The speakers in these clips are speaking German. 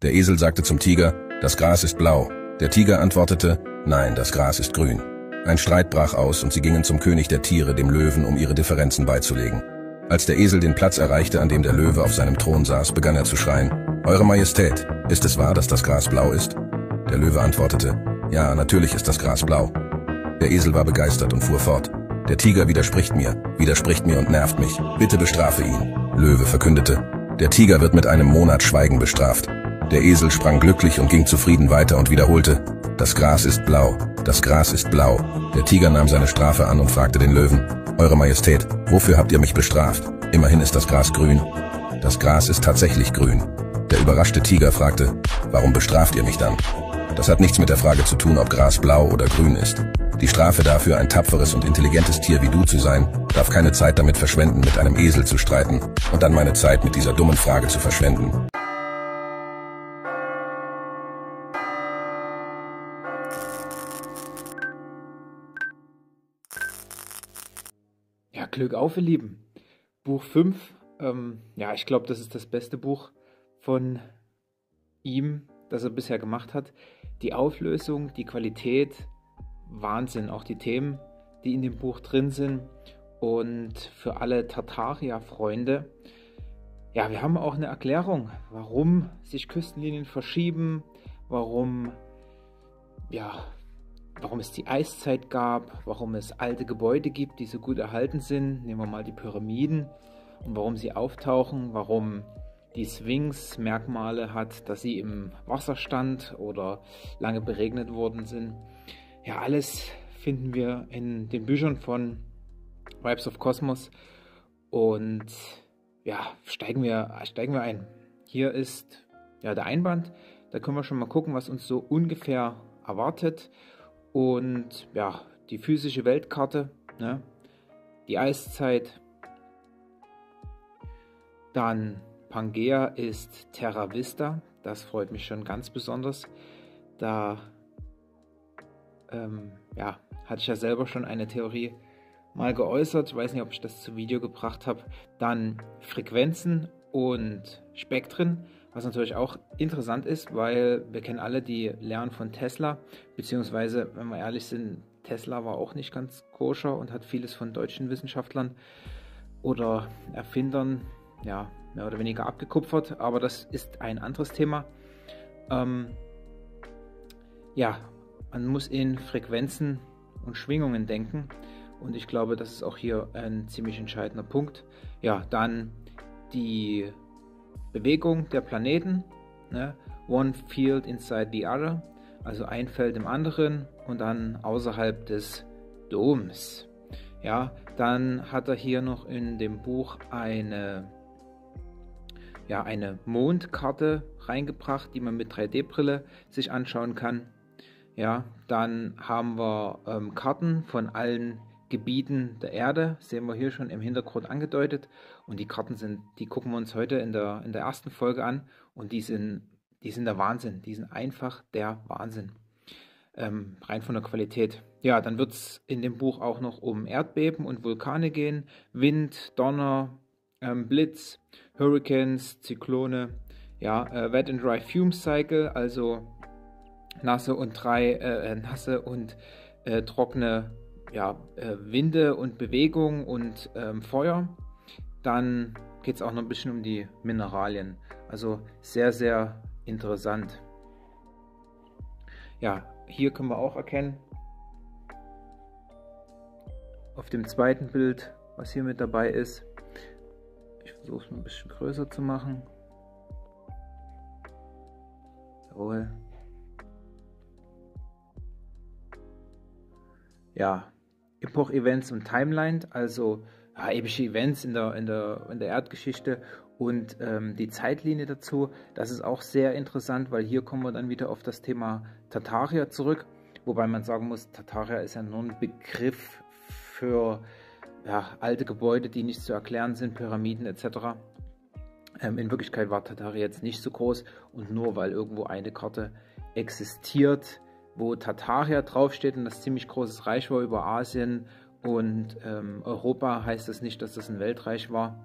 Der Esel sagte zum Tiger, das Gras ist blau. Der Tiger antwortete, nein, das Gras ist grün. Ein Streit brach aus und sie gingen zum König der Tiere, dem Löwen, um ihre Differenzen beizulegen. Als der Esel den Platz erreichte, an dem der Löwe auf seinem Thron saß, begann er zu schreien, Eure Majestät, ist es wahr, dass das Gras blau ist? Der Löwe antwortete, Ja, natürlich ist das Gras blau. Der Esel war begeistert und fuhr fort. Der Tiger widerspricht mir, widerspricht mir und nervt mich. Bitte bestrafe ihn. Löwe verkündete, der Tiger wird mit einem Monat Schweigen bestraft. Der Esel sprang glücklich und ging zufrieden weiter und wiederholte, das Gras ist blau, das Gras ist blau. Der Tiger nahm seine Strafe an und fragte den Löwen, Eure Majestät, wofür habt ihr mich bestraft? Immerhin ist das Gras grün. Das Gras ist tatsächlich grün. Der überraschte Tiger fragte, warum bestraft ihr mich dann? Das hat nichts mit der Frage zu tun, ob Gras blau oder grün ist. Die Strafe dafür, ein tapferes und intelligentes Tier wie du zu sein, darf keine Zeit damit verschwenden, mit einem Esel zu streiten und dann meine Zeit mit dieser dummen Frage zu verschwenden. Glück auf, ihr Lieben. Buch 5, ähm, ja, ich glaube, das ist das beste Buch von ihm, das er bisher gemacht hat. Die Auflösung, die Qualität, Wahnsinn. Auch die Themen, die in dem Buch drin sind. Und für alle Tartaria-Freunde, ja, wir haben auch eine Erklärung, warum sich Küstenlinien verschieben, warum ja, warum es die Eiszeit gab, warum es alte Gebäude gibt, die so gut erhalten sind. Nehmen wir mal die Pyramiden und warum sie auftauchen, warum die Sphinx Merkmale hat, dass sie im Wasser stand oder lange beregnet worden sind. Ja, alles finden wir in den Büchern von Vibes of Cosmos und ja, steigen wir, steigen wir ein. Hier ist ja der Einband. Da können wir schon mal gucken, was uns so ungefähr erwartet und ja, die physische Weltkarte, ne? die Eiszeit. Dann Pangea ist Terra Vista. Das freut mich schon ganz besonders. Da ähm, ja, hatte ich ja selber schon eine Theorie mal geäußert. Ich weiß nicht, ob ich das zu Video gebracht habe. Dann Frequenzen und Spektren. Was natürlich auch interessant ist, weil wir kennen alle die Lehren von Tesla, beziehungsweise, wenn wir ehrlich sind, Tesla war auch nicht ganz koscher und hat vieles von deutschen Wissenschaftlern oder Erfindern, ja, mehr oder weniger abgekupfert, aber das ist ein anderes Thema. Ähm, ja, man muss in Frequenzen und Schwingungen denken und ich glaube, das ist auch hier ein ziemlich entscheidender Punkt. Ja, dann die Bewegung der Planeten, ne? one field inside the other, also ein Feld im anderen und dann außerhalb des Doms. Ja, dann hat er hier noch in dem Buch eine, ja, eine Mondkarte reingebracht, die man mit 3D-Brille sich anschauen kann. Ja, dann haben wir ähm, Karten von allen Gebieten der Erde, sehen wir hier schon im Hintergrund angedeutet. Und die Karten sind, die gucken wir uns heute in der, in der ersten Folge an und die sind, die sind der Wahnsinn. Die sind einfach der Wahnsinn. Ähm, rein von der Qualität. Ja, dann wird es in dem Buch auch noch um Erdbeben und Vulkane gehen, Wind, Donner, ähm, Blitz, Hurricanes, Zyklone, ja, äh, Wet and Dry Fume Cycle, also nasse und drei, äh, nasse und äh, trockene ja, äh, Winde und Bewegung und ähm, Feuer. Dann geht es auch noch ein bisschen um die Mineralien. Also sehr, sehr interessant. Ja, hier können wir auch erkennen, auf dem zweiten Bild, was hier mit dabei ist. Ich versuche es mal ein bisschen größer zu machen. Jawohl. Ja, Epoch-Events und Timeline, also ja, epische Events in der, in der, in der Erdgeschichte und ähm, die Zeitlinie dazu. Das ist auch sehr interessant, weil hier kommen wir dann wieder auf das Thema Tartaria zurück, wobei man sagen muss, Tartaria ist ja nur ein Begriff für ja, alte Gebäude, die nicht zu erklären sind, Pyramiden etc. Ähm, in Wirklichkeit war Tartaria jetzt nicht so groß und nur weil irgendwo eine Karte existiert, wo Tartaria draufsteht und das ziemlich großes Reich war über Asien und ähm, Europa, heißt das nicht, dass das ein Weltreich war.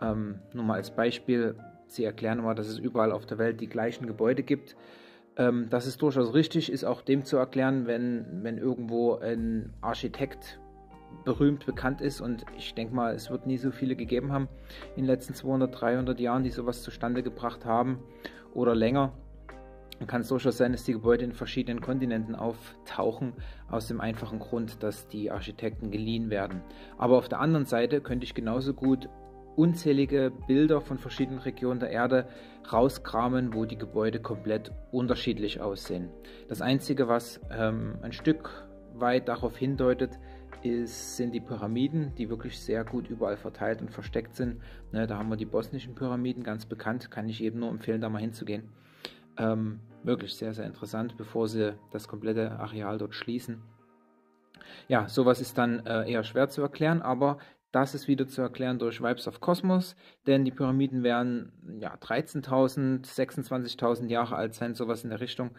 Ähm, nur mal als Beispiel, sie erklären immer, dass es überall auf der Welt die gleichen Gebäude gibt. Ähm, das ist durchaus richtig, ist auch dem zu erklären, wenn, wenn irgendwo ein Architekt berühmt bekannt ist und ich denke mal, es wird nie so viele gegeben haben in den letzten 200, 300 Jahren, die sowas zustande gebracht haben oder länger. Kann es durchaus sein, dass die Gebäude in verschiedenen Kontinenten auftauchen, aus dem einfachen Grund, dass die Architekten geliehen werden. Aber auf der anderen Seite könnte ich genauso gut unzählige Bilder von verschiedenen Regionen der Erde rauskramen, wo die Gebäude komplett unterschiedlich aussehen. Das Einzige, was ähm, ein Stück weit darauf hindeutet, ist, sind die Pyramiden, die wirklich sehr gut überall verteilt und versteckt sind. Ne, da haben wir die bosnischen Pyramiden, ganz bekannt, kann ich jedem nur empfehlen, da mal hinzugehen. Ähm, wirklich sehr, sehr interessant, bevor sie das komplette Areal dort schließen. Ja, sowas ist dann äh, eher schwer zu erklären, aber das ist wieder zu erklären durch Vibes of Cosmos, denn die Pyramiden werden ja, 13.000, 26.000 Jahre alt sein, sowas in der Richtung.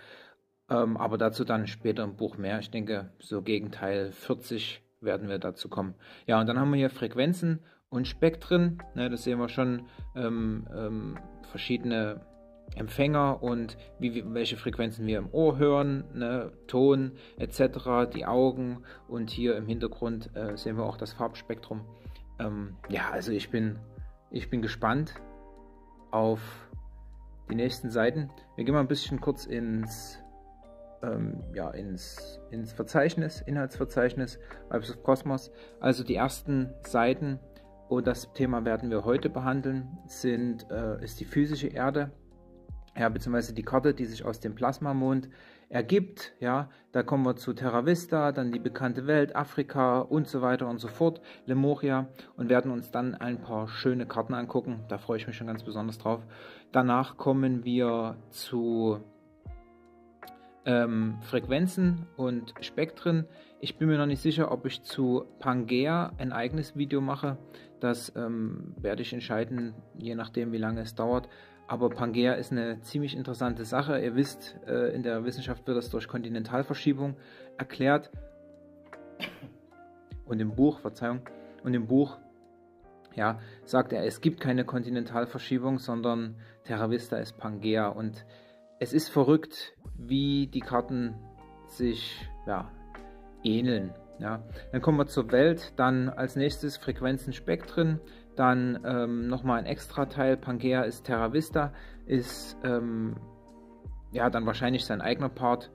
Ähm, aber dazu dann später im Buch mehr. Ich denke, so gegen Teil 40 werden wir dazu kommen. Ja, und dann haben wir hier Frequenzen und Spektren. Ne, das sehen wir schon ähm, ähm, verschiedene Empfänger und wie, welche Frequenzen wir im Ohr hören, ne, Ton etc., die Augen und hier im Hintergrund äh, sehen wir auch das Farbspektrum. Ähm, ja, also ich bin, ich bin gespannt auf die nächsten Seiten. Wir gehen mal ein bisschen kurz ins, ähm, ja, ins, ins Verzeichnis, Inhaltsverzeichnis Vibes of Cosmos. Also die ersten Seiten und das Thema werden wir heute behandeln, sind, äh, ist die physische Erde ja, beziehungsweise die Karte, die sich aus dem Plasmamond ergibt, ja, da kommen wir zu Terra Vista, dann die bekannte Welt, Afrika und so weiter und so fort, Lemuria und werden uns dann ein paar schöne Karten angucken, da freue ich mich schon ganz besonders drauf. Danach kommen wir zu ähm, Frequenzen und Spektren. Ich bin mir noch nicht sicher, ob ich zu Pangea ein eigenes Video mache, das ähm, werde ich entscheiden, je nachdem wie lange es dauert. Aber Pangea ist eine ziemlich interessante Sache. Ihr wisst, äh, in der Wissenschaft wird das durch Kontinentalverschiebung erklärt. Und im Buch, Verzeihung, und im Buch ja, sagt er, es gibt keine Kontinentalverschiebung, sondern Terra Vista ist Pangea. Und es ist verrückt, wie die Karten sich ja, ähneln. Ja. Dann kommen wir zur Welt, dann als nächstes Frequenzen, Spektren, dann ähm, nochmal ein extra Teil, Pangea ist Terra Vista, ist ähm, ja dann wahrscheinlich sein eigener Part.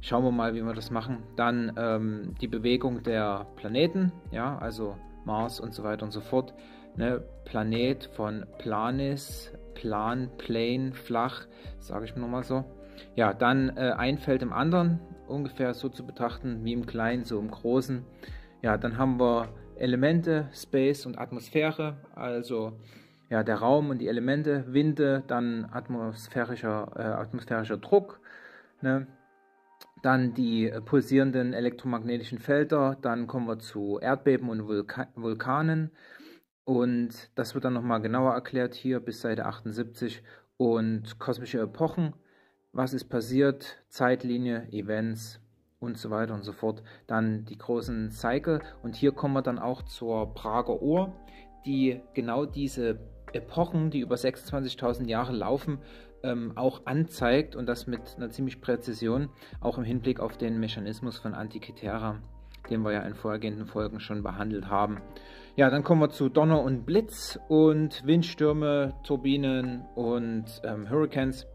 Schauen wir mal, wie wir das machen. Dann ähm, die Bewegung der Planeten, ja, also Mars und so weiter und so fort. Ne? Planet von Planis, Plan, Plane, flach, sage ich mir nochmal so. Ja, dann äh, ein Feld im anderen, ungefähr so zu betrachten wie im Kleinen, so im Großen. Ja, dann haben wir Elemente, Space und Atmosphäre, also ja, der Raum und die Elemente, Winde, dann atmosphärischer, äh, atmosphärischer Druck, ne? dann die pulsierenden elektromagnetischen Felder, dann kommen wir zu Erdbeben und Vulka Vulkanen. Und das wird dann nochmal genauer erklärt hier bis Seite 78 und kosmische Epochen, was ist passiert, Zeitlinie, Events, und so weiter und so fort. Dann die großen Cycle und hier kommen wir dann auch zur Prager Uhr, die genau diese Epochen, die über 26.000 Jahre laufen, ähm, auch anzeigt und das mit einer ziemlich Präzision, auch im Hinblick auf den Mechanismus von Antikythera, den wir ja in vorhergehenden Folgen schon behandelt haben. Ja, dann kommen wir zu Donner und Blitz und Windstürme, Turbinen und ähm, Hurricanes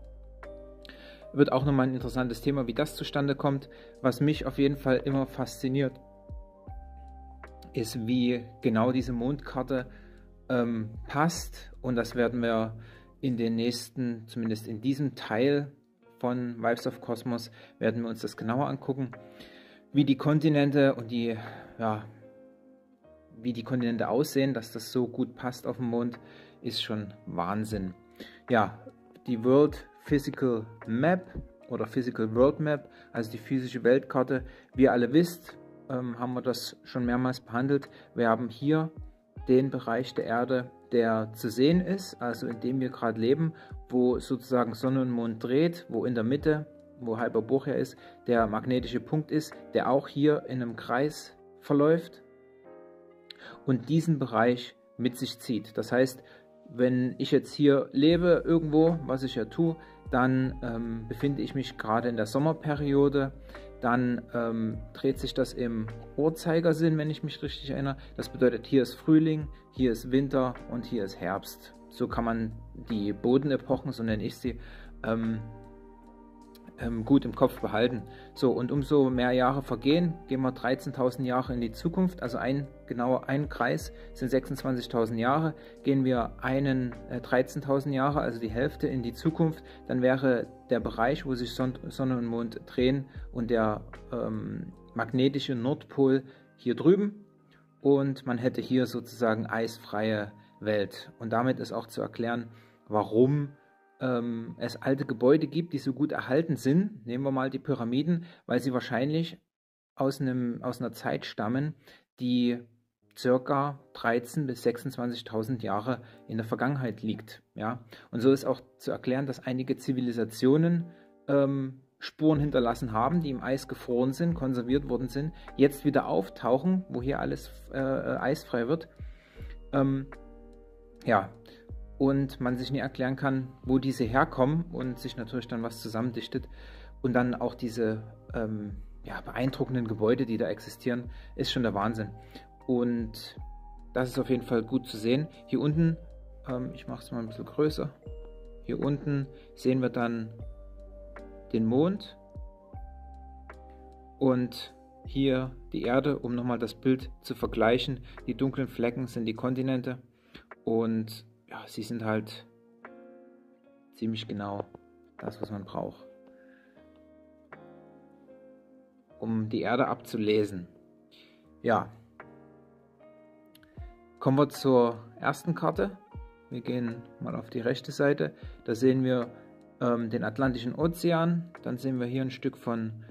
wird auch nochmal ein interessantes Thema, wie das zustande kommt. Was mich auf jeden Fall immer fasziniert, ist, wie genau diese Mondkarte ähm, passt. Und das werden wir in den nächsten, zumindest in diesem Teil von Vibes of Cosmos, werden wir uns das genauer angucken. Wie die Kontinente und die, ja, wie die Kontinente aussehen, dass das so gut passt auf dem Mond, ist schon Wahnsinn. Ja, die World Physical Map oder Physical World Map, also die physische Weltkarte. Wie ihr alle wisst, ähm, haben wir das schon mehrmals behandelt. Wir haben hier den Bereich der Erde, der zu sehen ist, also in dem wir gerade leben, wo sozusagen Sonne und Mond dreht, wo in der Mitte, wo Hyperborea ist, der magnetische Punkt ist, der auch hier in einem Kreis verläuft und diesen Bereich mit sich zieht. Das heißt, wenn ich jetzt hier lebe irgendwo, was ich ja tue, dann ähm, befinde ich mich gerade in der Sommerperiode. Dann ähm, dreht sich das im Uhrzeigersinn, wenn ich mich richtig erinnere. Das bedeutet, hier ist Frühling, hier ist Winter und hier ist Herbst. So kann man die Bodenepochen, so nenne ich sie, ähm, ähm, gut im Kopf behalten. So, und umso mehr Jahre vergehen, gehen wir 13.000 Jahre in die Zukunft, also ein genauer ein Kreis sind 26.000 Jahre. Gehen wir einen äh, 13.000 Jahre, also die Hälfte in die Zukunft, dann wäre der Bereich, wo sich Son Sonne und Mond drehen und der ähm, magnetische Nordpol hier drüben und man hätte hier sozusagen eisfreie Welt. Und damit ist auch zu erklären, warum ähm, es alte Gebäude gibt, die so gut erhalten sind. Nehmen wir mal die Pyramiden, weil sie wahrscheinlich aus, einem, aus einer Zeit stammen, die circa 13.000 bis 26.000 Jahre in der Vergangenheit liegt. Ja? Und so ist auch zu erklären, dass einige Zivilisationen ähm, Spuren hinterlassen haben, die im Eis gefroren sind, konserviert worden sind, jetzt wieder auftauchen, wo hier alles äh, äh eisfrei wird. Ähm, ja, und man sich nie erklären kann, wo diese herkommen und sich natürlich dann was zusammendichtet. Und dann auch diese ähm, ja, beeindruckenden Gebäude, die da existieren, ist schon der Wahnsinn. Und das ist auf jeden Fall gut zu sehen. Hier unten, ähm, ich mache es mal ein bisschen größer, hier unten sehen wir dann den Mond und hier die Erde, um nochmal das Bild zu vergleichen. Die dunklen Flecken sind die Kontinente und ja, sie sind halt ziemlich genau das, was man braucht. Um die Erde abzulesen. Ja. Kommen wir zur ersten Karte. Wir gehen mal auf die rechte Seite. Da sehen wir ähm, den Atlantischen Ozean. Dann sehen wir hier ein Stück von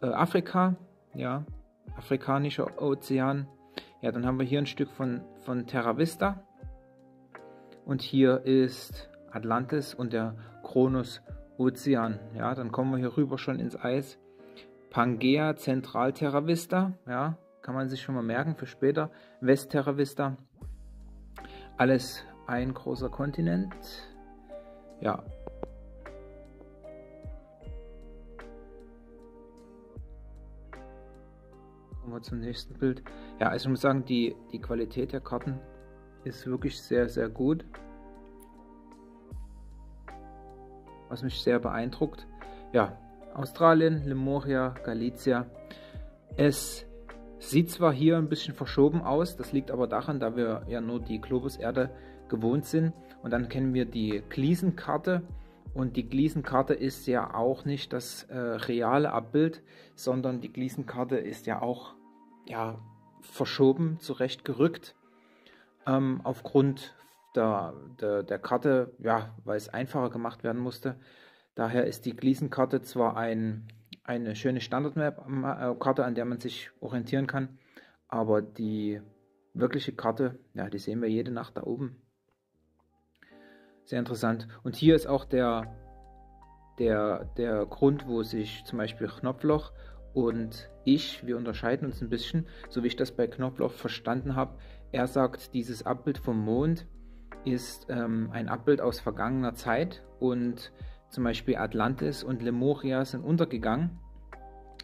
äh, Afrika. Ja, afrikanischer Ozean. Ja, dann haben wir hier ein Stück von, von Terra Vista. Und hier ist Atlantis und der Kronos Ozean. Ja, dann kommen wir hier rüber schon ins Eis. Pangea Zentral Terra Vista. Ja, kann man sich schon mal merken für später. West Terra Vista. Alles ein großer Kontinent. Ja. Kommen wir zum nächsten Bild. Ja, also ich muss sagen, die, die Qualität der Karten ist wirklich sehr, sehr gut. Was mich sehr beeindruckt. Ja, Australien, Lemuria, Galicia. Es sieht zwar hier ein bisschen verschoben aus, das liegt aber daran, da wir ja nur die Globuserde gewohnt sind. Und dann kennen wir die Gliesenkarte. Und die Gliesenkarte ist ja auch nicht das äh, reale Abbild, sondern die Gliesenkarte ist ja auch ja, verschoben, zurechtgerückt ähm, aufgrund der, der, der, Karte, ja, weil es einfacher gemacht werden musste. Daher ist die Gleason-Karte zwar ein, eine schöne Standard-Karte, an der man sich orientieren kann, aber die wirkliche Karte, ja, die sehen wir jede Nacht da oben. Sehr interessant. Und hier ist auch der, der, der Grund, wo sich zum Beispiel Knopfloch und ich, wir unterscheiden uns ein bisschen, so wie ich das bei Knopfloch verstanden habe, er sagt, dieses Abbild vom Mond ist ähm, ein Abbild aus vergangener Zeit und zum Beispiel Atlantis und Lemuria sind untergegangen.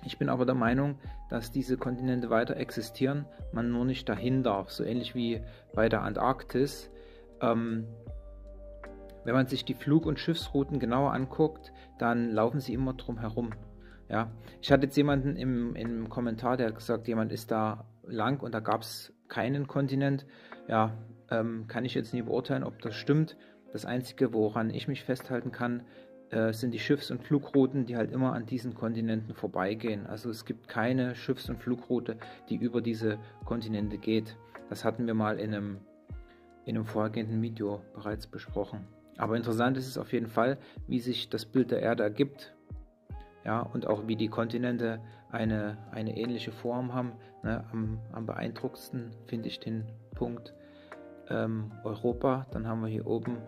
Ich bin aber der Meinung, dass diese Kontinente weiter existieren, man nur nicht dahin darf, so ähnlich wie bei der Antarktis. Ähm, wenn man sich die Flug- und Schiffsrouten genauer anguckt, dann laufen sie immer drum herum. Ja, ich hatte jetzt jemanden im, im Kommentar, der hat gesagt, jemand ist da lang und da gab es keinen Kontinent. Ja, ähm, kann ich jetzt nie beurteilen, ob das stimmt. Das Einzige, woran ich mich festhalten kann, äh, sind die Schiffs- und Flugrouten, die halt immer an diesen Kontinenten vorbeigehen. Also es gibt keine Schiffs- und Flugroute, die über diese Kontinente geht. Das hatten wir mal in einem, in einem vorhergehenden Video bereits besprochen. Aber interessant ist es auf jeden Fall, wie sich das Bild der Erde ergibt. Ja, und auch wie die Kontinente eine, eine ähnliche Form haben. Ne? Am, am beeindruckendsten finde ich den Punkt ähm, Europa. Dann haben wir hier oben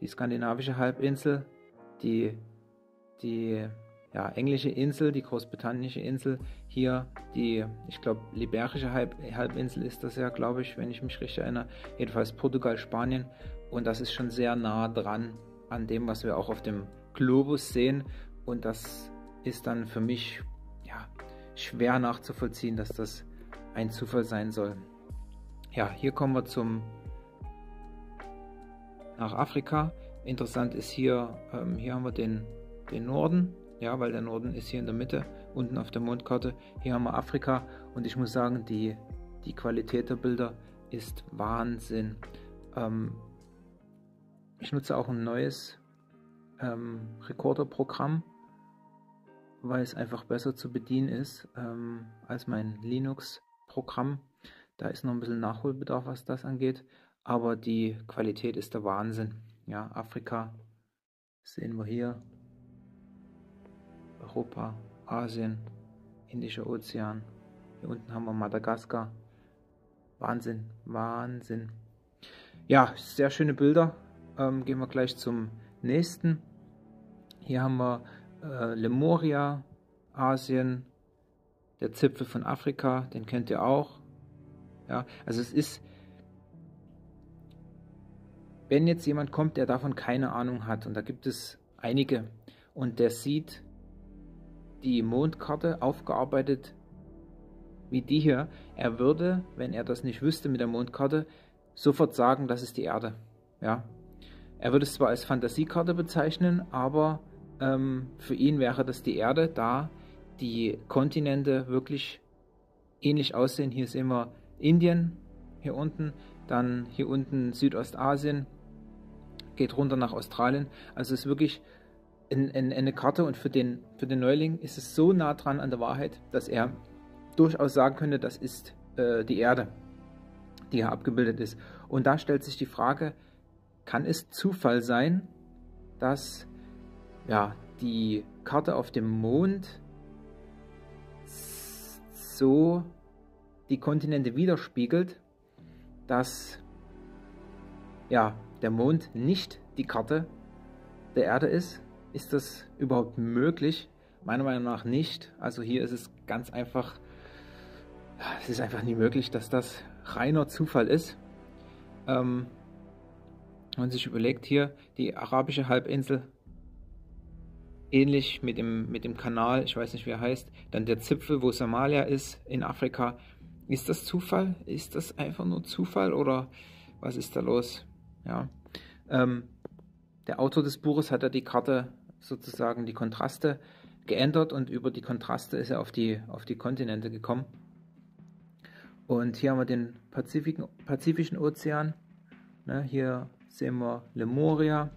die skandinavische Halbinsel, die, die ja, englische Insel, die großbritannische Insel. Hier die, ich glaube, liberische Halb Halbinsel ist das ja, glaube ich, wenn ich mich richtig erinnere. Jedenfalls Portugal, Spanien. Und das ist schon sehr nah dran an dem, was wir auch auf dem Globus sehen. Und das ist dann für mich schwer nachzuvollziehen, dass das ein Zufall sein soll. Ja, hier kommen wir zum nach Afrika. Interessant ist hier, ähm, hier haben wir den, den Norden, ja, weil der Norden ist hier in der Mitte, unten auf der Mondkarte. Hier haben wir Afrika und ich muss sagen, die, die Qualität der Bilder ist Wahnsinn. Ähm, ich nutze auch ein neues ähm, Recorder-Programm, weil es einfach besser zu bedienen ist ähm, als mein Linux-Programm. Da ist noch ein bisschen Nachholbedarf, was das angeht, aber die Qualität ist der Wahnsinn. Ja, Afrika sehen wir hier, Europa, Asien, Indischer Ozean. Hier unten haben wir Madagaskar. Wahnsinn, Wahnsinn. Ja, sehr schöne Bilder. Ähm, gehen wir gleich zum nächsten. Hier haben wir äh, Lemuria, Asien, der Zipfel von Afrika, den kennt ihr auch. Ja, also es ist, wenn jetzt jemand kommt, der davon keine Ahnung hat, und da gibt es einige, und der sieht die Mondkarte aufgearbeitet wie die hier, er würde, wenn er das nicht wüsste mit der Mondkarte, sofort sagen, das ist die Erde. Ja. Er würde es zwar als Fantasiekarte bezeichnen, aber ähm, für ihn wäre das die Erde, da die Kontinente wirklich ähnlich aussehen. Hier sehen wir Indien, hier unten, dann hier unten Südostasien, geht runter nach Australien. Also es ist wirklich in, in, eine Karte und für den, für den Neuling ist es so nah dran an der Wahrheit, dass er durchaus sagen könnte, das ist äh, die Erde, die hier abgebildet ist. Und da stellt sich die Frage, kann es Zufall sein, dass ja, die Karte auf dem Mond so die Kontinente widerspiegelt, dass ja, der Mond nicht die Karte der Erde ist. Ist das überhaupt möglich? Meiner Meinung nach nicht. Also hier ist es ganz einfach, es ist einfach nie möglich, dass das reiner Zufall ist. Ähm, man sich überlegt hier, die arabische Halbinsel ähnlich mit dem, mit dem Kanal, ich weiß nicht wie er heißt, dann der Zipfel, wo Somalia ist, in Afrika. Ist das Zufall? Ist das einfach nur Zufall oder was ist da los? Ja. Ähm, der Autor des Buches hat ja die Karte sozusagen die Kontraste geändert und über die Kontraste ist er auf die, auf die Kontinente gekommen. Und hier haben wir den Pazifik, Pazifischen Ozean. Ne, hier sehen wir Lemuria,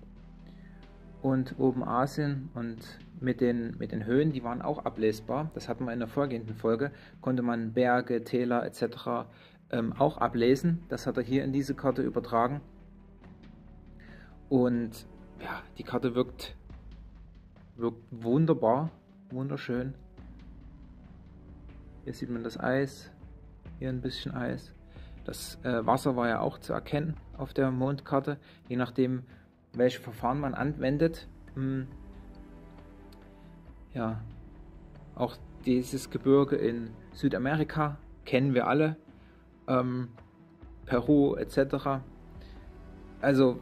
und oben Asien und mit den, mit den Höhen, die waren auch ablesbar. Das hatten wir in der vorgehenden Folge. Konnte man Berge, Täler etc. Ähm, auch ablesen. Das hat er hier in diese Karte übertragen. Und ja, die Karte wirkt, wirkt wunderbar, wunderschön. Hier sieht man das Eis, hier ein bisschen Eis. Das äh, Wasser war ja auch zu erkennen auf der Mondkarte, je nachdem, welche Verfahren man anwendet. Hm. Ja, auch dieses Gebirge in Südamerika kennen wir alle. Ähm, Peru etc. Also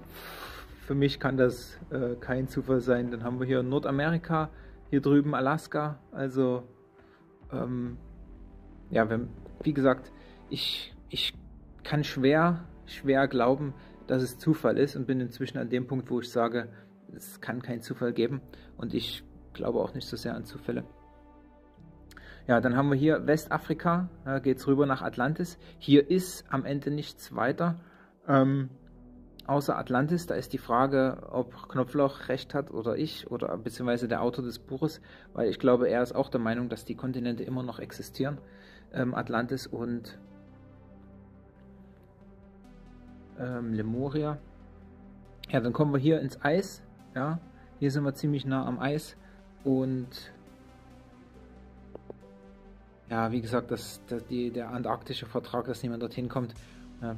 für mich kann das äh, kein Zufall sein. Dann haben wir hier Nordamerika, hier drüben Alaska. Also ähm, ja, wenn, wie gesagt, ich, ich kann schwer, schwer glauben, dass es Zufall ist und bin inzwischen an dem Punkt, wo ich sage, es kann keinen Zufall geben und ich glaube auch nicht so sehr an Zufälle. Ja, dann haben wir hier Westafrika, da geht es rüber nach Atlantis. Hier ist am Ende nichts weiter, ähm, außer Atlantis. Da ist die Frage, ob Knopfloch recht hat oder ich oder beziehungsweise der Autor des Buches, weil ich glaube, er ist auch der Meinung, dass die Kontinente immer noch existieren, ähm, Atlantis und ähm, Lemuria. Ja, dann kommen wir hier ins Eis. Ja, hier sind wir ziemlich nah am Eis und ja, wie gesagt, das, das die, der antarktische Vertrag, dass niemand dorthin kommt. Ja.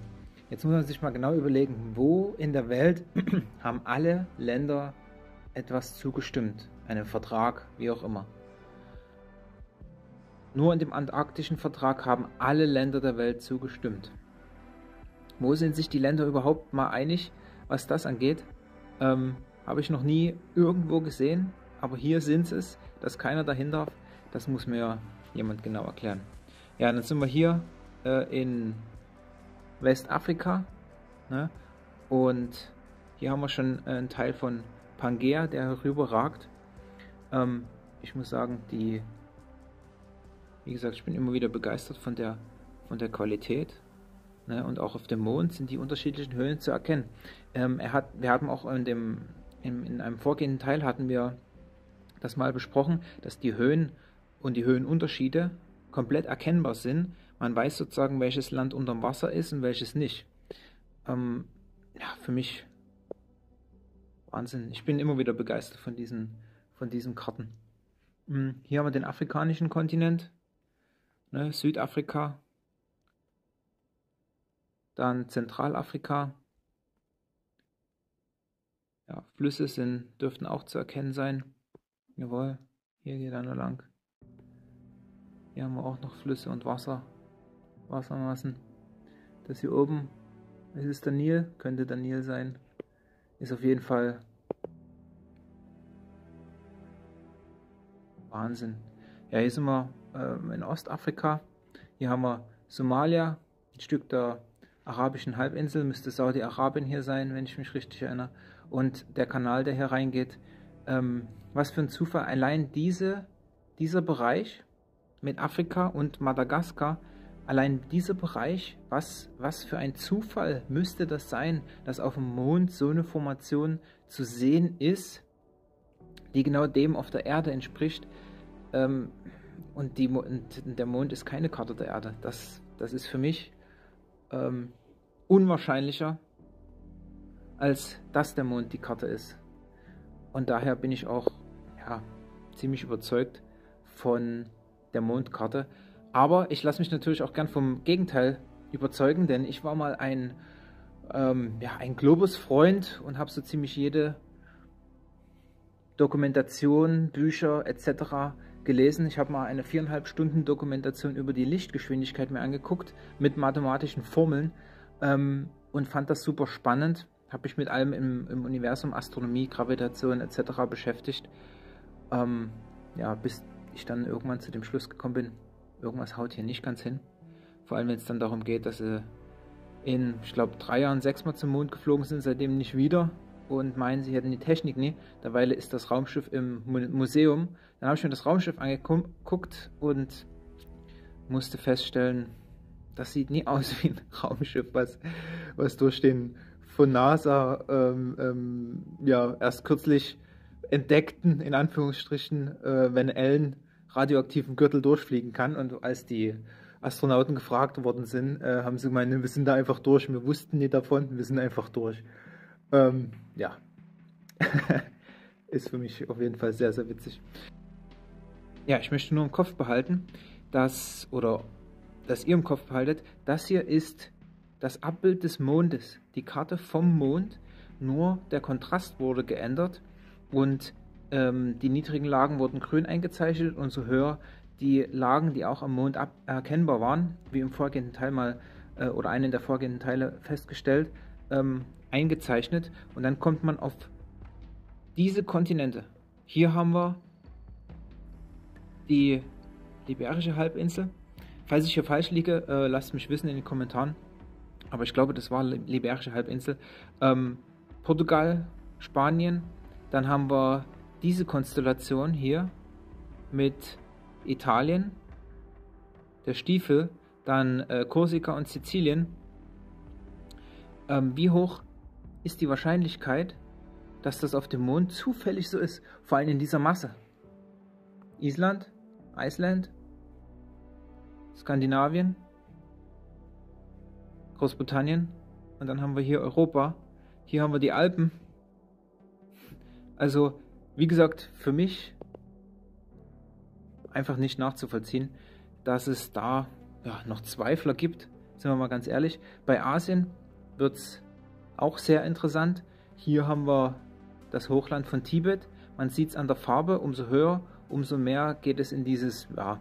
Jetzt muss man sich mal genau überlegen, wo in der Welt haben alle Länder etwas zugestimmt, einen Vertrag, wie auch immer. Nur in dem antarktischen Vertrag haben alle Länder der Welt zugestimmt. Wo sind sich die Länder überhaupt mal einig, was das angeht? Ähm, Habe ich noch nie irgendwo gesehen, aber hier sind es, dass keiner dahin darf. Das muss mir jemand genau erklären. Ja, dann sind wir hier äh, in Westafrika ne? und hier haben wir schon einen Teil von Pangea, der herüberragt. Ähm, ich muss sagen, die, wie gesagt, ich bin immer wieder begeistert von der, von der Qualität. Ne? Und auch auf dem Mond sind die unterschiedlichen Höhen zu erkennen. Ähm, er hat, wir haben auch in, dem, in, in einem vorgehenden Teil hatten wir das mal besprochen, dass die Höhen und die Höhenunterschiede komplett erkennbar sind. Man weiß sozusagen, welches Land unterm Wasser ist und welches nicht. Ähm, ja, für mich Wahnsinn. Ich bin immer wieder begeistert von diesen, von diesen Karten. Hm, hier haben wir den afrikanischen Kontinent, ne, Südafrika, dann Zentralafrika. Ja, Flüsse sind, dürften auch zu erkennen sein. Jawohl, hier geht einer lang. Hier haben wir auch noch Flüsse und Wasser, Wassermassen. Das hier oben, ist es der Nil? Könnte der Nil sein. Ist auf jeden Fall Wahnsinn. Ja, hier sind wir äh, in Ostafrika. Hier haben wir Somalia, ein Stück der arabischen Halbinsel, müsste Saudi-Arabien hier sein, wenn ich mich richtig erinnere. Und der Kanal, der hier reingeht. Ähm, was für ein Zufall. Allein diese, dieser Bereich mit Afrika und Madagaskar, allein dieser Bereich, was, was für ein Zufall müsste das sein, dass auf dem Mond so eine Formation zu sehen ist, die genau dem auf der Erde entspricht. Ähm, und, die, und der Mond ist keine Karte der Erde. Das, das ist für mich ähm, unwahrscheinlicher, als dass der Mond die Karte ist. Und daher bin ich auch ja, ziemlich überzeugt von der Mondkarte. Aber ich lasse mich natürlich auch gern vom Gegenteil überzeugen, denn ich war mal ein, ähm, ja, ein Globus-Freund und habe so ziemlich jede Dokumentation, Bücher etc. gelesen. Ich habe mal eine viereinhalb Stunden Dokumentation über die Lichtgeschwindigkeit mir angeguckt mit mathematischen Formeln ähm, und fand das super spannend. Habe mich mit allem im, im, Universum, Astronomie, Gravitation etc. beschäftigt. Ähm, ja, bis ich dann irgendwann zu dem Schluss gekommen bin, irgendwas haut hier nicht ganz hin. Vor allem, wenn es dann darum geht, dass sie in, ich glaube, drei Jahren sechsmal zum Mond geflogen sind, seitdem nicht wieder und meinen, sie hätten die Technik nie. Derweil ist das Raumschiff im Museum. Dann habe ich mir das Raumschiff angeguckt und musste feststellen, das sieht nie aus wie ein Raumschiff, was, was durch den von NASA ähm, ähm, ja, erst kürzlich entdeckten, in Anführungsstrichen, äh, wenn Ellen radioaktiven Gürtel durchfliegen kann. Und als die Astronauten gefragt worden sind, äh, haben sie gemeint, wir sind da einfach durch. Wir wussten nie davon, wir sind einfach durch. Ähm, ja, ist für mich auf jeden Fall sehr, sehr witzig. Ja, ich möchte nur im Kopf behalten, dass, oder dass ihr im Kopf behaltet, das hier ist das Abbild des Mondes, die Karte vom Mond, nur der Kontrast wurde geändert und ähm, die niedrigen Lagen wurden grün eingezeichnet und so höher die Lagen, die auch am Mond erkennbar waren, wie im vorgehenden Teil mal äh, oder einen der vorgehenden Teile festgestellt, ähm, eingezeichnet. Und dann kommt man auf diese Kontinente. Hier haben wir die Liberische Halbinsel. Falls ich hier falsch liege, äh, lasst mich wissen in den Kommentaren. Aber ich glaube, das war Liberische Halbinsel. Ähm, Portugal, Spanien, dann haben wir diese Konstellation hier mit Italien, der Stiefel, dann äh, Korsika und Sizilien. Ähm, wie hoch ist die Wahrscheinlichkeit, dass das auf dem Mond zufällig so ist, vor allem in dieser Masse? Island, Island, Skandinavien, Großbritannien und dann haben wir hier Europa. Hier haben wir die Alpen. Also, wie gesagt, für mich einfach nicht nachzuvollziehen, dass es da ja, noch Zweifler gibt, sind wir mal ganz ehrlich. Bei Asien wird es auch sehr interessant. Hier haben wir das Hochland von Tibet. Man sieht es an der Farbe, umso höher, umso mehr geht es in dieses ja,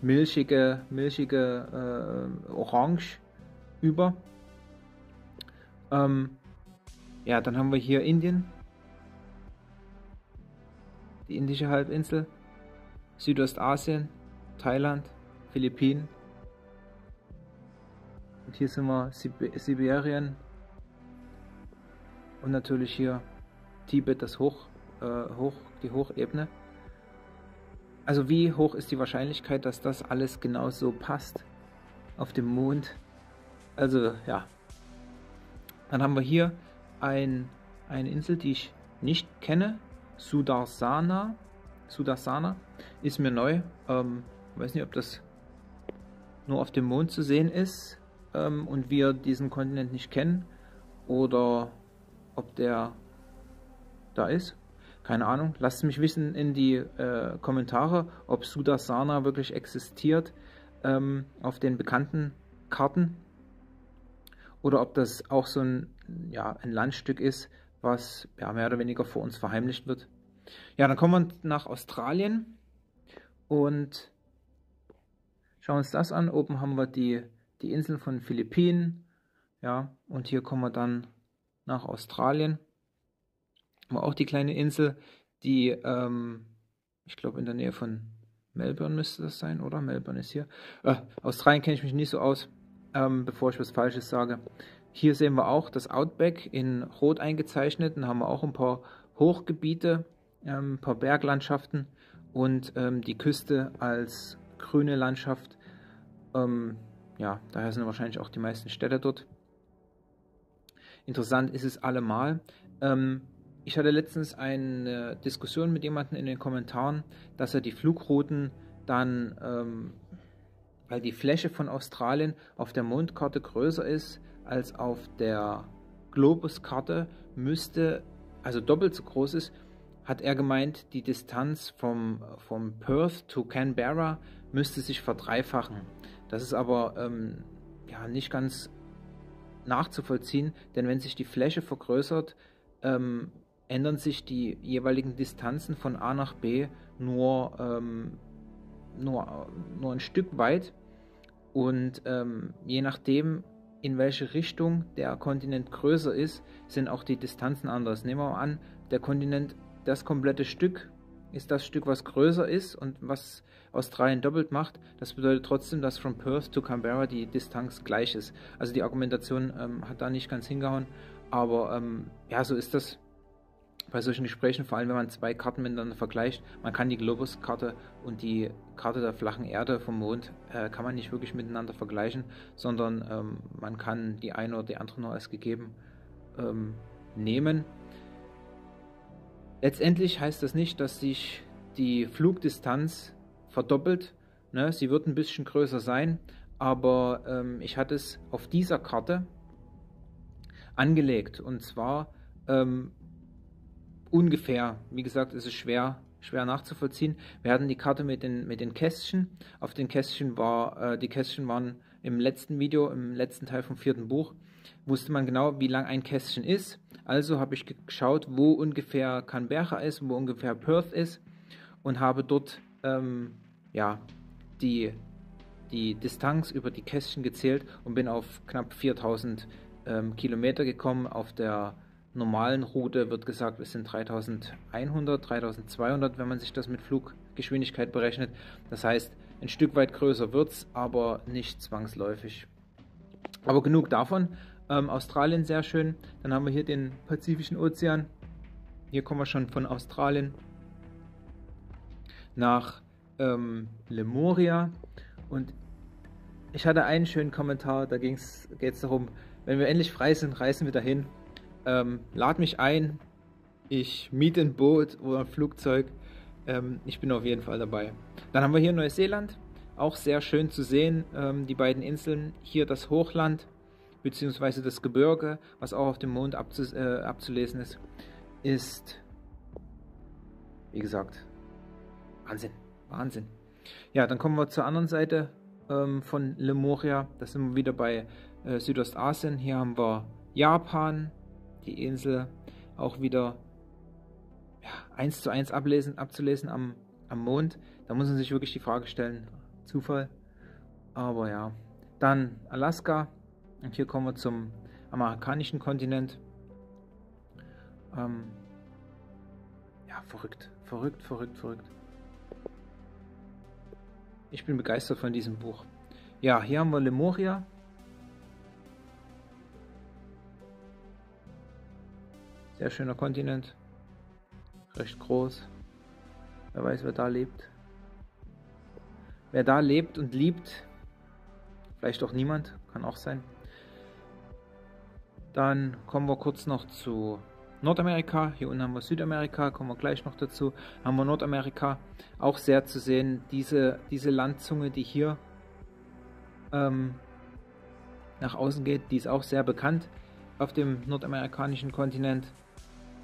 milchige, milchige äh, Orange über. Ähm, ja, dann haben wir hier Indien, die indische Halbinsel, Südostasien, Thailand, Philippinen. Und hier sind wir Sibirien und natürlich hier Tibet, das Hoch, äh, Hoch, die Hochebene. Also wie hoch ist die Wahrscheinlichkeit, dass das alles genau so passt auf dem Mond? Also ja. Dann haben wir hier ein, eine Insel, die ich nicht kenne. Sudarsana. Sudarsana ist mir neu. Ähm, weiß nicht, ob das nur auf dem Mond zu sehen ist ähm, und wir diesen Kontinent nicht kennen oder ob der da ist. Keine Ahnung. Lasst mich wissen in die äh, Kommentare, ob Sudasana wirklich existiert ähm, auf den bekannten Karten oder ob das auch so ein, ja, ein Landstück ist, was ja, mehr oder weniger vor uns verheimlicht wird. Ja, dann kommen wir nach Australien und schauen uns das an. Oben haben wir die, die Inseln von Philippinen. Ja, und hier kommen wir dann nach Australien war auch die kleine Insel, die, ähm, ich glaube, in der Nähe von Melbourne müsste das sein, oder? Melbourne ist hier. Äh, Australien kenne ich mich nicht so aus, ähm, bevor ich was Falsches sage. Hier sehen wir auch das Outback in Rot eingezeichnet. Dann haben wir auch ein paar Hochgebiete, ähm, ein paar Berglandschaften und ähm, die Küste als grüne Landschaft. Ja, daher sind wahrscheinlich auch die meisten Städte dort. Interessant ist es allemal. Ähm, ich hatte letztens eine Diskussion mit jemandem in den Kommentaren, dass er die Flugrouten dann, ähm, weil die Fläche von Australien auf der Mondkarte größer ist als auf der Globuskarte, müsste, also doppelt so groß ist, hat er gemeint, die Distanz vom, vom Perth to Canberra müsste sich verdreifachen. Das ist aber ähm, ja, nicht ganz nachzuvollziehen, denn wenn sich die Fläche vergrößert, ähm, ändern sich die jeweiligen Distanzen von A nach B nur, ähm, nur, nur ein Stück weit und ähm, je nachdem, in welche Richtung der Kontinent größer ist, sind auch die Distanzen anders. Nehmen wir mal an, der Kontinent, das komplette Stück ist das Stück, was größer ist und was Australien doppelt macht. Das bedeutet trotzdem, dass von Perth to Canberra die Distanz gleich ist. Also die Argumentation ähm, hat da nicht ganz hingehauen, aber ähm, ja, so ist das bei solchen Gesprächen, vor allem wenn man zwei Karten miteinander vergleicht, man kann die Globus-Karte und die Karte der flachen Erde vom Mond, äh, kann man nicht wirklich miteinander vergleichen, sondern ähm, man kann die eine oder die andere nur als gegeben ähm, nehmen. Letztendlich heißt das nicht, dass sich die Flugdistanz verdoppelt. Ne? Sie wird ein bisschen größer sein, aber ähm, ich hatte es auf dieser Karte angelegt und zwar ähm, ungefähr. Wie gesagt, es ist schwer, schwer nachzuvollziehen. Wir hatten die Karte mit den, mit den Kästchen. Auf den Kästchen war, äh, die Kästchen waren im letzten Video, im letzten Teil vom vierten Buch, wusste man genau, wie lang ein Kästchen ist. Also habe ich geschaut, wo ungefähr Canberra ist, wo ungefähr Perth ist und habe dort ähm, ja, die, die Distanz über die Kästchen gezählt und bin auf knapp 4000 ähm, Kilometer gekommen auf der normalen Route wird gesagt, es sind 3100, 3200, wenn man sich das mit Fluggeschwindigkeit berechnet. Das heißt, ein Stück weit größer wird es, aber nicht zwangsläufig. Aber genug davon. Ähm, Australien sehr schön. Dann haben wir hier den Pazifischen Ozean. Hier kommen wir schon von Australien nach ähm, Lemuria. Und ich hatte einen schönen Kommentar, da geht es darum, wenn wir endlich frei sind, reisen wir dahin ähm, lad mich ein. Ich miete ein Boot oder ein Flugzeug. Ähm, ich bin auf jeden Fall dabei. Dann haben wir hier Neuseeland. Auch sehr schön zu sehen. Ähm, die beiden Inseln. Hier das Hochland beziehungsweise das Gebirge, was auch auf dem Mond abzu äh, abzulesen ist, ist, wie gesagt, Wahnsinn. Wahnsinn. Ja, dann kommen wir zur anderen Seite ähm, von Lemuria. Da sind wir wieder bei äh, Südostasien. Hier haben wir Japan, die Insel auch wieder ja, eins zu eins ablesen, abzulesen am, am Mond. Da muss man sich wirklich die Frage stellen, Zufall. Aber ja, dann Alaska. Und hier kommen wir zum amerikanischen Kontinent. Ähm, ja, verrückt, verrückt, verrückt, verrückt. Ich bin begeistert von diesem Buch. Ja, hier haben wir Lemuria. Sehr schöner Kontinent. Recht groß. Wer weiß, wer da lebt. Wer da lebt und liebt, vielleicht auch niemand, kann auch sein. Dann kommen wir kurz noch zu Nordamerika. Hier unten haben wir Südamerika, kommen wir gleich noch dazu. Haben wir Nordamerika auch sehr zu sehen. Diese, diese Landzunge, die hier ähm, nach außen geht, die ist auch sehr bekannt auf dem nordamerikanischen Kontinent.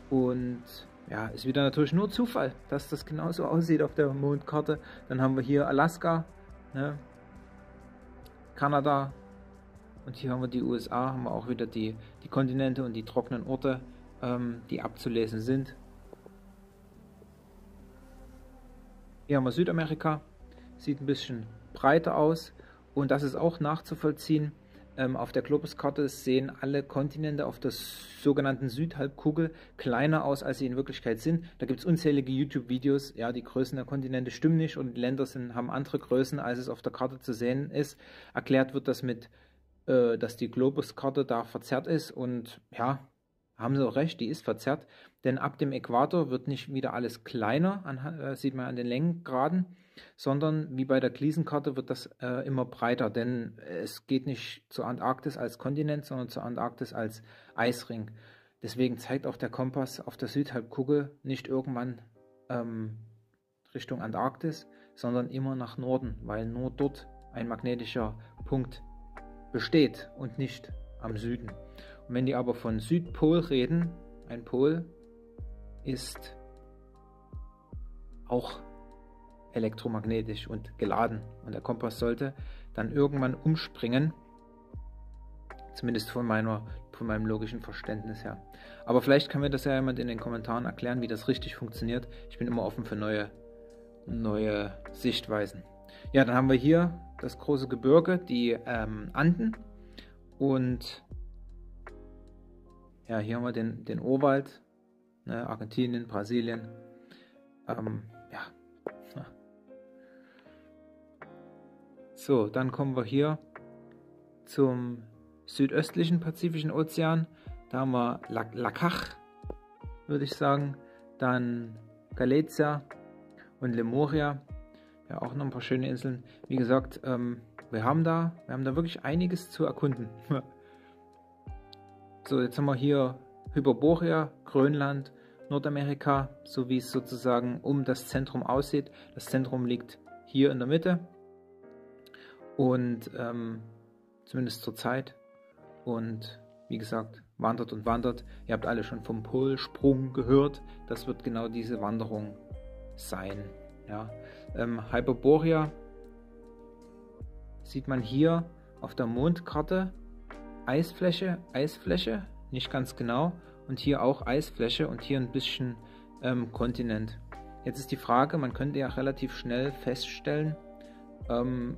Und ja, ist wieder natürlich nur Zufall, dass das genauso aussieht auf der Mondkarte. Dann haben wir hier Alaska, ne? Kanada und hier haben wir die USA, haben wir auch wieder die, die Kontinente und die trockenen Orte, ähm, die abzulesen sind. Hier haben wir Südamerika, sieht ein bisschen breiter aus und das ist auch nachzuvollziehen ähm, auf der Globuskarte sehen alle Kontinente auf der sogenannten Südhalbkugel kleiner aus, als sie in Wirklichkeit sind. Da gibt es unzählige YouTube-Videos. Ja, die Größen der Kontinente stimmen nicht und die Länder sind, haben andere Größen, als es auf der Karte zu sehen ist. Erklärt wird das mit, äh, dass die Globuskarte da verzerrt ist und ja, haben sie auch recht, die ist verzerrt, denn ab dem Äquator wird nicht wieder alles kleiner, an, äh, sieht man an den Längengraden, sondern wie bei der Gliesenkarte wird das äh, immer breiter, denn es geht nicht zur Antarktis als Kontinent, sondern zur Antarktis als Eisring. Deswegen zeigt auch der Kompass auf der Südhalbkugel nicht irgendwann ähm, Richtung Antarktis, sondern immer nach Norden, weil nur dort ein magnetischer Punkt besteht und nicht am Süden. Und wenn die aber von Südpol reden, ein Pol ist auch elektromagnetisch und geladen. Und der Kompass sollte dann irgendwann umspringen. Zumindest von, meiner, von meinem logischen Verständnis her. Aber vielleicht kann mir das ja jemand in den Kommentaren erklären, wie das richtig funktioniert. Ich bin immer offen für neue, neue Sichtweisen. Ja, dann haben wir hier das große Gebirge, die ähm, Anden. Und ja, hier haben wir den, den Urwald, ne, Argentinien, Brasilien. Ähm, So, dann kommen wir hier zum südöstlichen Pazifischen Ozean. Da haben wir Lakach, würde ich sagen. Dann Galizia und Lemuria. Ja, auch noch ein paar schöne Inseln. Wie gesagt, ähm, wir haben da, wir haben da wirklich einiges zu erkunden. so, jetzt haben wir hier Hyperborea, Grönland, Nordamerika, so wie es sozusagen um das Zentrum aussieht. Das Zentrum liegt hier in der Mitte und ähm, zumindest zur Zeit. Und wie gesagt, wandert und wandert. Ihr habt alle schon vom Polsprung gehört. Das wird genau diese Wanderung sein. Ja. Ähm, Hyperborea sieht man hier auf der Mondkarte Eisfläche, Eisfläche, nicht ganz genau. Und hier auch Eisfläche und hier ein bisschen ähm, Kontinent. Jetzt ist die Frage, man könnte ja relativ schnell feststellen, ähm,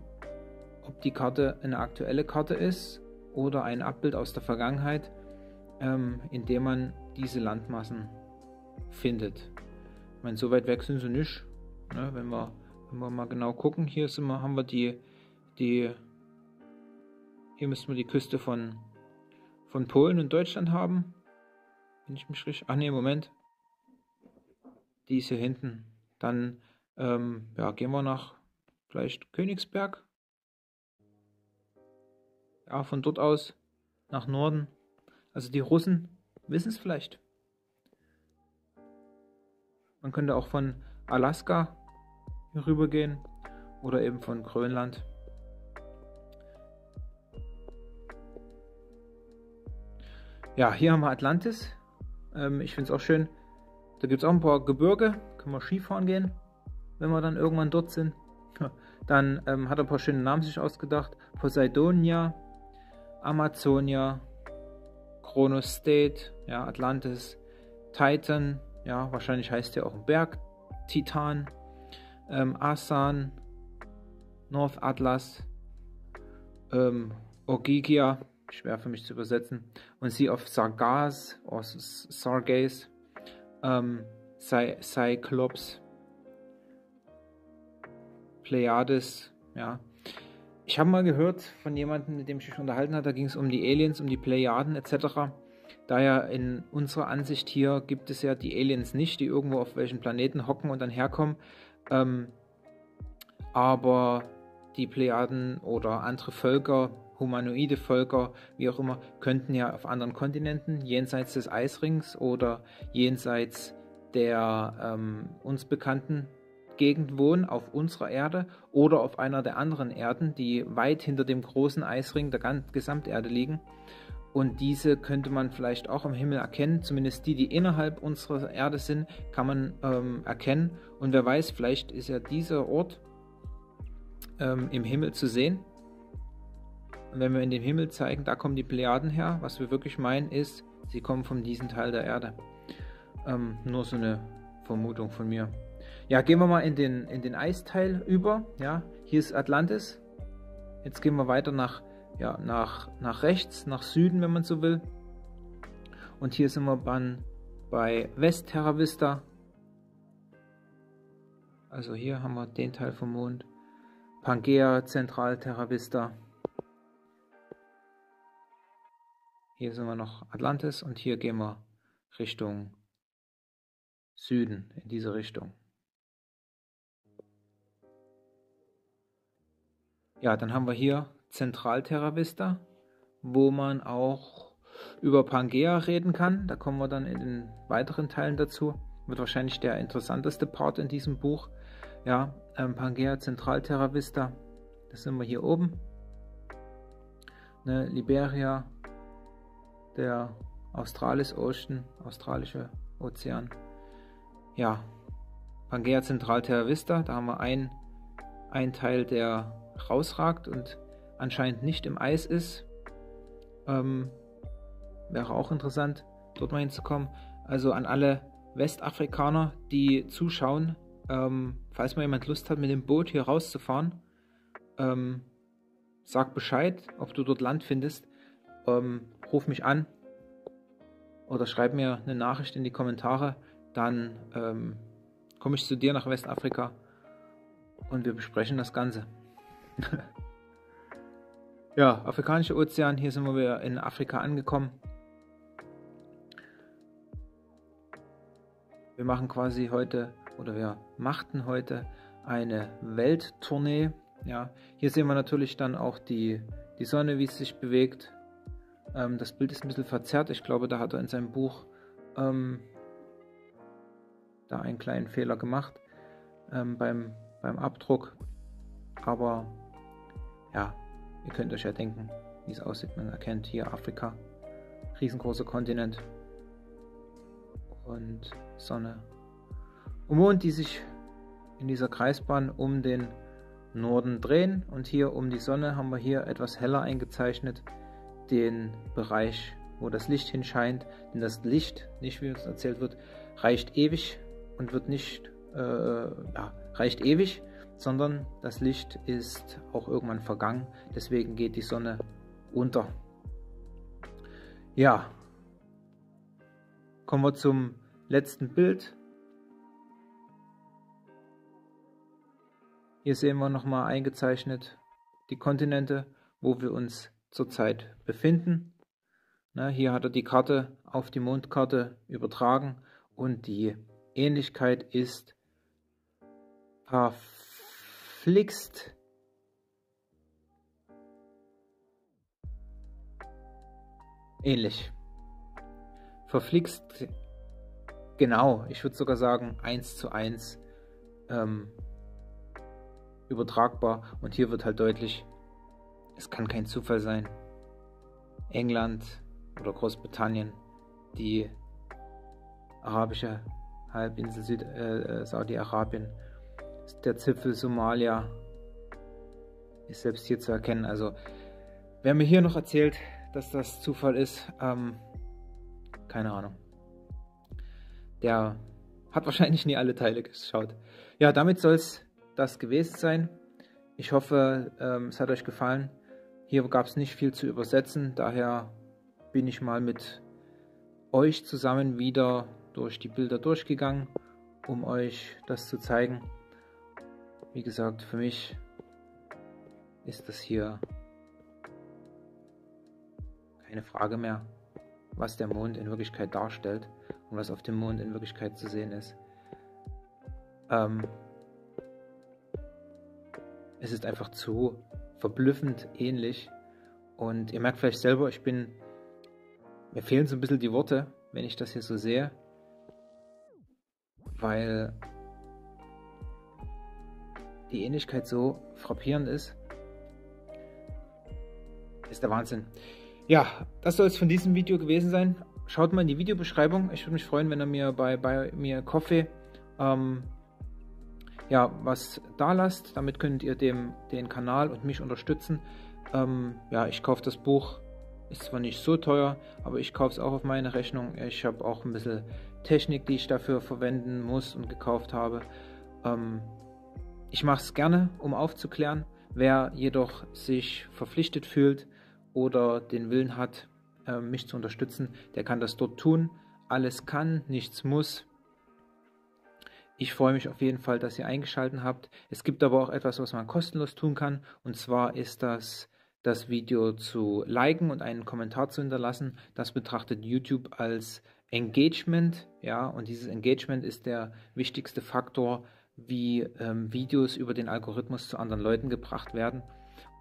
ob die Karte eine aktuelle Karte ist oder ein Abbild aus der Vergangenheit, ähm, in dem man diese Landmassen findet. Ich meine, so weit weg sind sie nicht. Ne? Wenn, wir, wenn wir mal genau gucken, hier sind wir, haben wir die, die hier müssten wir die Küste von, von Polen und Deutschland haben. Wenn ich mich richtig. Ach nee, Moment. Die ist hier hinten. Dann ähm, ja, gehen wir nach vielleicht Königsberg ja, von dort aus nach Norden. Also die Russen wissen es vielleicht. Man könnte auch von Alaska hier rüber gehen oder eben von Grönland. Ja, hier haben wir Atlantis. Ähm, ich finde es auch schön. Da gibt es auch ein paar Gebirge. Können wir Skifahren gehen, wenn wir dann irgendwann dort sind. Dann ähm, hat er ein paar schöne Namen sich ausgedacht. Poseidonia, Amazonia, Chronostate, ja, Atlantis, Titan, Ja, wahrscheinlich heißt der auch ein Berg. Titan, ähm, Asan, North Atlas, ähm, Ogygia, schwer für mich zu übersetzen, und Sea of Sargas, oder Sargas, ähm, Cy Cyclops, Pleiades, ja. Ich habe mal gehört von jemandem, mit dem ich mich unterhalten habe, da ging es um die Aliens, um die Plejaden etc. Daher in unserer Ansicht hier gibt es ja die Aliens nicht, die irgendwo auf welchen Planeten hocken und dann herkommen. Ähm, aber die Plejaden oder andere Völker, humanoide Völker, wie auch immer, könnten ja auf anderen Kontinenten, jenseits des Eisrings oder jenseits der ähm, uns bekannten Gegend wohnen, auf unserer Erde oder auf einer der anderen Erden, die weit hinter dem großen Eisring der Gesamterde liegen. Und diese könnte man vielleicht auch am Himmel erkennen, zumindest die, die innerhalb unserer Erde sind, kann man ähm, erkennen. Und wer weiß, vielleicht ist ja dieser Ort ähm, im Himmel zu sehen. Und wenn wir in den Himmel zeigen, da kommen die Plejaden her, was wir wirklich meinen ist, sie kommen von diesem Teil der Erde. Ähm, nur so eine Vermutung von mir. Ja, gehen wir mal in den, in den Eisteil über. Ja, hier ist Atlantis. Jetzt gehen wir weiter nach, ja, nach, nach rechts, nach Süden, wenn man so will. Und hier sind wir dann bei West Terra Vista. Also hier haben wir den Teil vom Mond. Pangea, Zentral Terra Vista. Hier sind wir noch Atlantis und hier gehen wir Richtung Süden, in diese Richtung. Ja, dann haben wir hier Zentral Terra Vista, wo man auch über Pangea reden kann. Da kommen wir dann in den weiteren Teilen dazu. Wird wahrscheinlich der interessanteste Part in diesem Buch. Ja, ähm, Pangea Zentral Terra Vista. Das sind wir hier oben. Ne, Liberia, der Australis Ocean, australische Ozean. Ja, Pangea Zentral Vista, da haben wir einen Teil, der rausragt und anscheinend nicht im Eis ist. Ähm, wäre auch interessant, dort mal hinzukommen. Also an alle Westafrikaner, die zuschauen, ähm, falls mal jemand Lust hat, mit dem Boot hier rauszufahren, ähm, sag Bescheid, ob du dort Land findest. Ähm, ruf mich an oder schreib mir eine Nachricht in die Kommentare. Dann ähm, komme ich zu dir nach Westafrika und wir besprechen das Ganze. ja, Afrikanischer Ozean, hier sind wir in Afrika angekommen. Wir machen quasi heute oder wir machten heute eine Welttournee. Ja, hier sehen wir natürlich dann auch die, die Sonne, wie sie sich bewegt. Ähm, das Bild ist ein bisschen verzerrt. Ich glaube, da hat er in seinem Buch ähm, da einen kleinen Fehler gemacht ähm, beim, beim Abdruck. Aber ja, ihr könnt euch ja denken, wie es aussieht. Man erkennt hier Afrika, riesengroßer Kontinent und Sonne und Mond, die sich in dieser Kreisbahn um den Norden drehen. Und hier um die Sonne haben wir hier etwas heller eingezeichnet den Bereich, wo das Licht hinscheint. Denn das Licht, nicht wie uns erzählt wird, reicht ewig und wird nicht, äh, ja, reicht ewig, sondern das Licht ist auch irgendwann vergangen. Deswegen geht die Sonne unter. Ja, kommen wir zum letzten Bild. Hier sehen wir nochmal eingezeichnet die Kontinente, wo wir uns zurzeit befinden. Na, hier hat er die Karte auf die Mondkarte übertragen und die Ähnlichkeit ist verflixt. Ähnlich. Verflixt, genau, ich würde sogar sagen 1 zu 1 ähm, übertragbar. Und hier wird halt deutlich, es kann kein Zufall sein. England oder Großbritannien, die arabische Halbinsel äh, äh, Saudi-Arabien, der Zipfel Somalia ist selbst hier zu erkennen. Also wer mir hier noch erzählt, dass das Zufall ist, ähm, keine Ahnung. Der hat wahrscheinlich nie alle Teile geschaut. Ja, damit soll es das gewesen sein. Ich hoffe, ähm, es hat euch gefallen. Hier gab es nicht viel zu übersetzen, daher bin ich mal mit euch zusammen wieder durch die Bilder durchgegangen, um euch das zu zeigen. Wie gesagt, für mich ist das hier keine Frage mehr, was der Mond in Wirklichkeit darstellt und was auf dem Mond in Wirklichkeit zu sehen ist. Ähm, es ist einfach zu verblüffend ähnlich und ihr merkt vielleicht selber, ich bin, mir fehlen so ein bisschen die Worte, wenn ich das hier so sehe, weil die Ähnlichkeit so frappierend ist. Ist der Wahnsinn. Ja, das soll es von diesem Video gewesen sein. Schaut mal in die Videobeschreibung. Ich würde mich freuen, wenn ihr mir bei, bei mir Coffee ähm, ja, was da lasst. Damit könnt ihr dem, den Kanal und mich unterstützen. Ähm, ja, ich kaufe das Buch. Ist zwar nicht so teuer, aber ich kaufe es auch auf meine Rechnung. Ich habe auch ein bisschen Technik, die ich dafür verwenden muss und gekauft habe. Ähm, ich mache es gerne, um aufzuklären. Wer jedoch sich verpflichtet fühlt oder den Willen hat, äh, mich zu unterstützen, der kann das dort tun. Alles kann, nichts muss. Ich freue mich auf jeden Fall, dass ihr eingeschaltet habt. Es gibt aber auch etwas, was man kostenlos tun kann. Und zwar ist das, das Video zu liken und einen Kommentar zu hinterlassen. Das betrachtet YouTube als Engagement. Ja, und dieses Engagement ist der wichtigste Faktor, wie ähm, Videos über den Algorithmus zu anderen Leuten gebracht werden.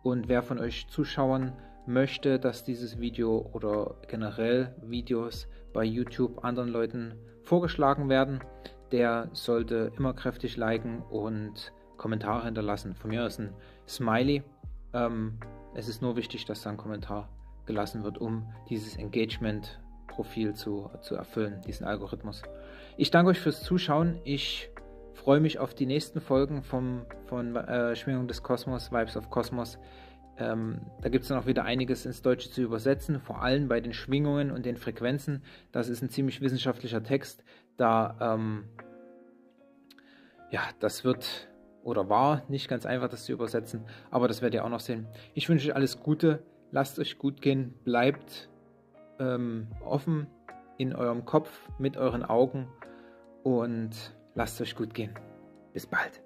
Und wer von euch Zuschauern möchte, dass dieses Video oder generell Videos bei YouTube anderen Leuten vorgeschlagen werden, der sollte immer kräftig liken und Kommentare hinterlassen. Von mir aus ein Smiley. Ähm, es ist nur wichtig, dass da ein Kommentar gelassen wird, um dieses Engagement-Profil zu, zu erfüllen, diesen Algorithmus. Ich danke euch fürs Zuschauen. Ich freue mich auf die nächsten Folgen vom, von äh, Schwingung des Kosmos, Vibes of Kosmos. Ähm, da gibt es dann auch wieder einiges ins Deutsche zu übersetzen, vor allem bei den Schwingungen und den Frequenzen. Das ist ein ziemlich wissenschaftlicher Text. Da, ähm, ja, das wird oder war nicht ganz einfach, das zu übersetzen, aber das werdet ihr auch noch sehen. Ich wünsche euch alles Gute, lasst euch gut gehen, bleibt ähm, offen in eurem Kopf, mit euren Augen und Lasst es euch gut gehen. Bis bald.